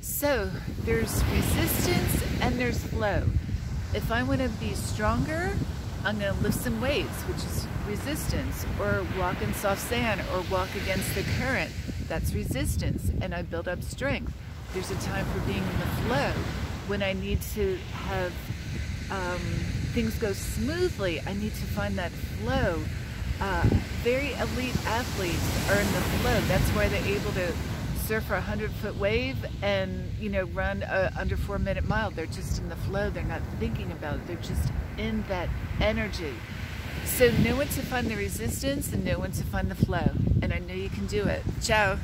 So there's resistance and there's flow. If I want to be stronger, I'm going to lift some weights, which is resistance, or walk in soft sand, or walk against the current. That's resistance, and I build up strength. There's a time for being in the flow when I need to have um, things go smoothly. I need to find that flow. Uh, very elite athletes are in the flow. That's why they're able to surf for a hundred foot wave and you know run a under four minute mile. They're just in the flow. They're not thinking about it. They're just in that energy. So know when to find the resistance and know when to find the flow. And I know you can do it. Ciao.